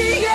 diga